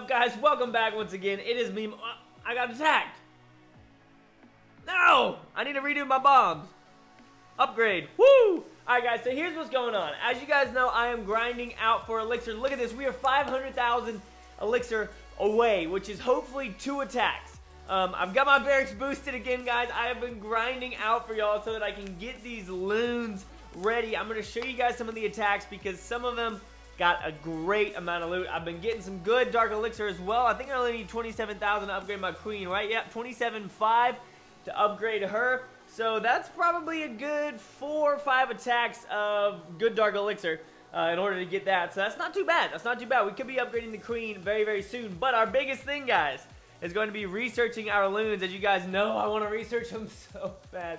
up, guys? Welcome back once again. It is me. Uh, I got attacked. No! I need to redo my bombs. Upgrade. Woo! Alright, guys, so here's what's going on. As you guys know, I am grinding out for elixir. Look at this. We are 500,000 elixir away, which is hopefully two attacks. Um, I've got my barracks boosted again, guys. I have been grinding out for y'all so that I can get these loons ready. I'm going to show you guys some of the attacks because some of them got a great amount of loot. I've been getting some good Dark Elixir as well. I think I only need 27,000 to upgrade my Queen, right? Yep, 27.5 to upgrade her. So that's probably a good four or five attacks of good Dark Elixir. Uh, in order to get that. So that's not too bad. That's not too bad. We could be upgrading the Queen very, very soon. But our biggest thing, guys, is going to be researching our loons. As you guys know, I want to research them so bad.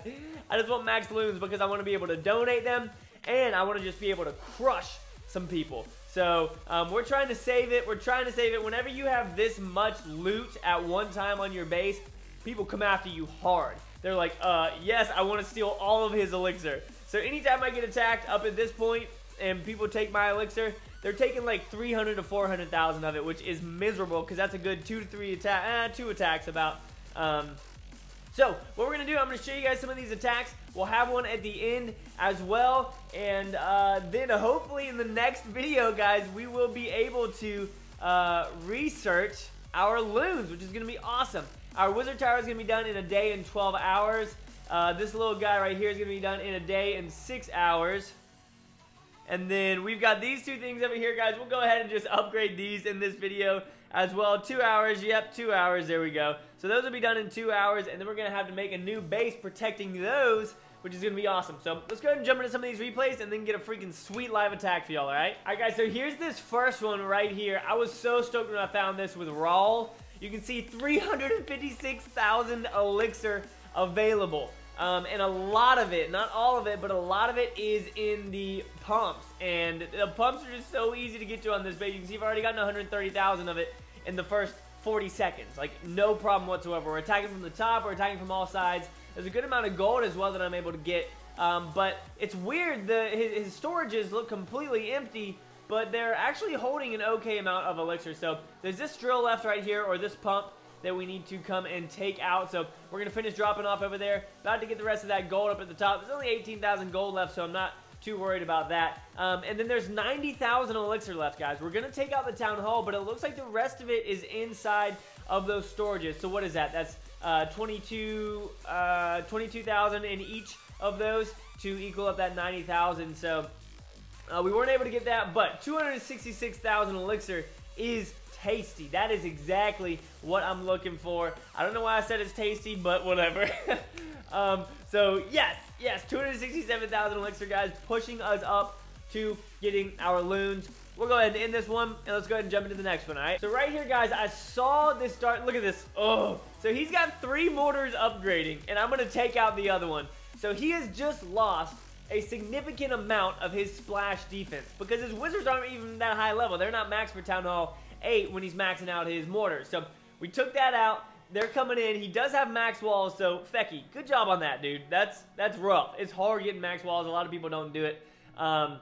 I just want max loons because I want to be able to donate them. And I want to just be able to crush some people. So um, we're trying to save it. We're trying to save it. Whenever you have this much loot at one time on your base, people come after you hard. They're like, uh, yes, I want to steal all of his elixir. So anytime I get attacked up at this point, and people take my elixir, they're taking like 300 to 400,000 of it, which is miserable because that's a good two to three attack, eh, two attacks about. Um, so what we're gonna do, I'm gonna show you guys some of these attacks. We'll have one at the end as well, and uh, then hopefully in the next video, guys, we will be able to uh, research our loons, which is gonna be awesome. Our wizard tower is gonna be done in a day and 12 hours. Uh, this little guy right here is gonna be done in a day and six hours. And then we've got these two things over here, guys. We'll go ahead and just upgrade these in this video as well. Two hours. Yep, two hours. There we go. So those will be done in two hours. And then we're to have to make a new base protecting those, which is to be awesome. So let's go ahead and jump into some of these replays and then get a freaking sweet live attack for y'all, all right? All right, guys. So here's this first one right here. I was so stoked when I found this with Rawl. You can see 356,000 elixir available. Um, and a lot of it, not all of it, but a lot of it is in the pumps. And the pumps are just so easy to get to on this base. You can see I've already gotten 130,000 of it in the first 40 seconds. Like, no problem whatsoever. We're attacking from the top, we're attacking from all sides. There's a good amount of gold as well that I'm able to get. Um, but it's weird, the his, his storages look completely empty, but they're actually holding an okay amount of elixir. So there's this drill left right here, or this pump, that we need to come and take out. So we're going to finish dropping off over there. About to get the rest of that gold up at the top. There's only 18,000 gold left, so I'm not too worried about that. Um, and then there's 90,000 elixir left, guys. We're going to take out the town hall, but it looks like the rest of it is inside of those storages. So what is that? That's uh, 22 uh, 22,000 in each of those to equal up that 90,000. So uh, we weren't able to get that, but 266,000 elixir is tasty. That is exactly what I'm looking for. I don't know why I said it's tasty, but whatever. um, so, yes, yes, 267,000 elixir, guys, pushing us up to getting our loons. We'll go ahead and end this one, and let's go ahead and jump into the next one, all right? So right here, guys, I saw this start. Look at this. Oh, so he's got three mortars upgrading, and I'm going to take out the other one. So he has just lost a significant amount of his splash defense because his wizards aren't even that high level. They're not max for Town Hall 8 when he's maxing out his mortars. So we took that out. They're coming in. He does have max walls, so Fecky, good job on that, dude. That's that's rough. It's hard getting max walls. A lot of people don't do it. Um,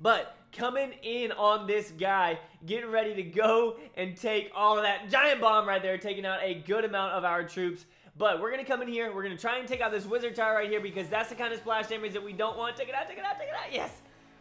but coming in on this guy, getting ready to go and take all of that giant bomb right there, taking out a good amount of our troops. But we're going to come in here. We're going to try and take out this wizard tower right here because that's the kind of splash damage that we don't want. Take it out, take it out, take it out. Yes.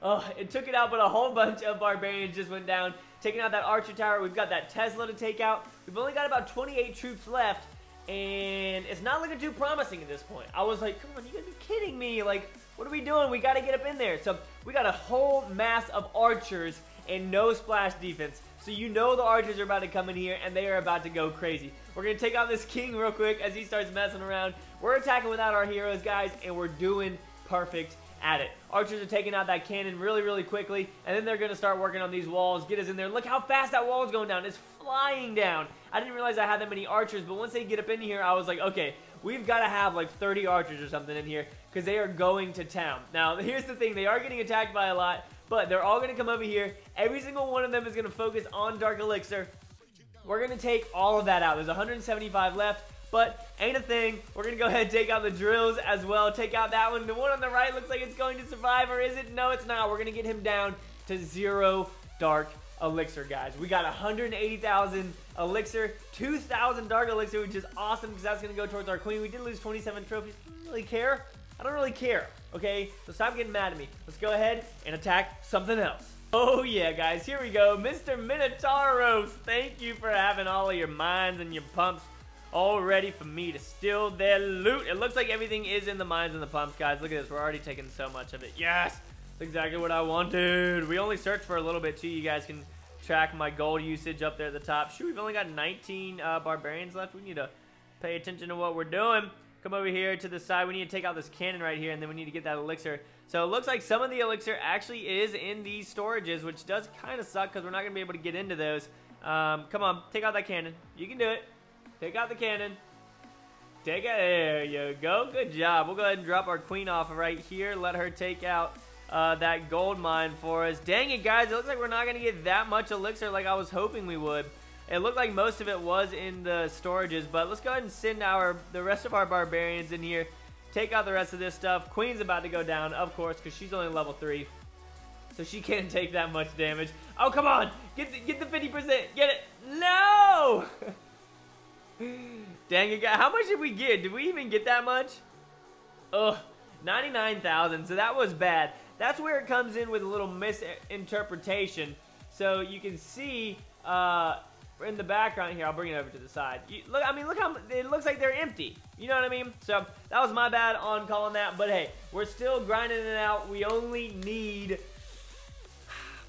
Oh, it took it out, but a whole bunch of barbarians just went down taking out that archer tower. We've got that Tesla to take out. We've only got about 28 troops left, and it's not looking too promising at this point. I was like, come on, you gotta be kidding me. Like, what are we doing? We gotta get up in there. So we got a whole mass of archers and no splash defense. So you know the archers are about to come in here and they are about to go crazy. We're going to take out this king real quick as he starts messing around. We're attacking without our heroes, guys, and we're doing perfect at it. Archers are taking out that cannon really, really quickly, and then they're going to start working on these walls, get us in there. Look how fast that wall is going down. It's flying down. I didn't realize I had that many archers, but once they get up in here, I was like, okay, we've got to have like 30 archers or something in here because they are going to town. Now, here's the thing. They are getting attacked by a lot, but they're all going to come over here. Every single one of them is going to focus on Dark Elixir. We're going to take all of that out. There's 175 left. But ain't a thing. We're going to go ahead and take out the drills as well. Take out that one. The one on the right looks like it's going to survive, or is it? No, it's not. We're going to get him down to zero dark elixir, guys. We got 180,000 elixir, 2,000 dark elixir, which is awesome because that's going to go towards our queen. We did lose 27 trophies. I don't really care. I don't really care, okay? So stop getting mad at me. Let's go ahead and attack something else. Oh yeah, guys, here we go. Mr. Minotauros, thank you for having all of your mines and your pumps all ready for me to steal their loot. It looks like everything is in the mines and the pumps, guys. Look at this. We're already taking so much of it. Yes! That's exactly what I wanted. We only searched for a little bit, too. You guys can track my gold usage up there at the top. Shoot, we've only got 19 uh, barbarians left. We need to pay attention to what we're doing. Come over here to the side. We need to take out this cannon right here, and then we need to get that elixir. So it looks like some of the elixir actually is in these storages, which does kind of suck because we're not going to be able to get into those. Um, come on, take out that cannon. You can do it. Take out the cannon. Take it. There you go. Good job. We'll go ahead and drop our queen off right here. Let her take out uh, that gold mine for us. Dang it, guys. It looks like we're not going to get that much elixir like I was hoping we would. It looked like most of it was in the storages, but let's go ahead and send our the rest of our barbarians in here. Take out the rest of this stuff. Queen's about to go down, of course, because she's only level 3. So she can't take that much damage. Oh, come on! Get the, get the 50%! Get it! No! Dang it. How much did we get? Did we even get that much? Ugh, 99,000. So that was bad. That's where it comes in with a little misinterpretation. So you can see uh, in the background here, I'll bring it over to the side. You, look, I mean, look how it looks like they're empty. You know what I mean? So that was my bad on calling that. But hey, we're still grinding it out. We only need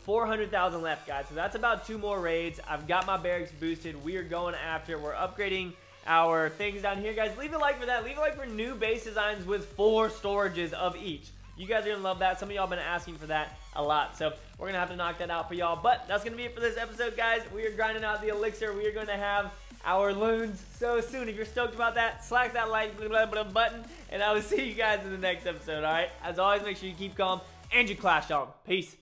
400,000 left, guys. So that's about two more raids. I've got my barracks boosted. We are going after. We're upgrading our things down here, guys. Leave a like for that. Leave a like for new base designs with four storages of each. You guys are going to love that. Some of y'all been asking for that a lot. So we're going to have to knock that out for y'all. But that's going to be it for this episode, guys. We are grinding out the elixir. We are going to have our loons so soon. If you're stoked about that, slack that like blah, blah, button. And I will see you guys in the next episode, all right? As always, make sure you keep calm and you clash on. Peace.